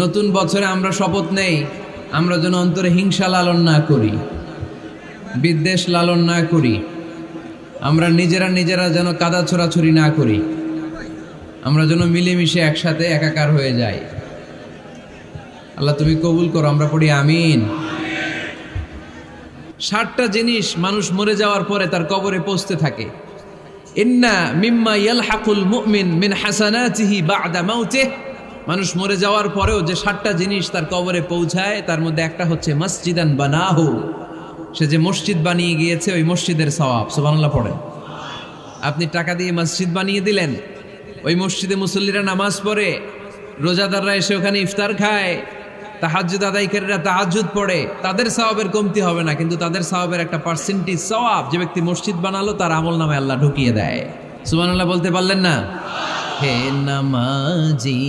নতুন বছরে আমরা শপথ নেই, আমরা যেন অন্তরে হিংসা লালন না করি, বিদ্বেষ লালন না করি, আমরা নিজেরা নিজেরা যেন কাদা ছোড়াছড়ি না করি, আমরা যেন মিলেমিশে একসাথে একাকার হয়ে যাই। আল্লাহ তুমি কবুল করো, আমরা পড়ি আমিন। ষাটটা জিনিস মানুষ মরে যাওয়ার পরে তার কবরে পৌঁছতে থাকে। ইন্না মিম্মা ইয়ালহাকুল মুমিন মিন হাসানাতিহি বাদা মাউতিহ। মানুষ মরে যাওয়ার পরেও যে ষাটটা জিনিস তার কবরে পৌঁছায়, তার মধ্যে একটা হচ্ছে মসজিদান বানাহু। সে যে মসজিদ বানিয়ে গিয়েছে, ওই মসজিদের সওয়াব। সুবহানাল্লাহ পড়ে আপনি টাকা দিয়ে মসজিদ বানিয়ে দিলেন, ওই মসজিদে মুসল্লিরা নামাজ পড়ে, রোজাদাররা এসে ওখানে ইফতার খায় তাহাজুদ আদায়কারীরা তাহাজুদ পড়ে, তাদের সওয়াবের কমতি হবে না, কিন্তু তাদের সওয়াবের একটা পার্সেন্টেজ সওয়াব যে ব্যক্তি মসজিদ বানালো, তার আমল নামে আল্লাহ ঢুকিয়ে দেয়। সুবহানাল্লাহ বলতে পারলেন না? হে নামাজি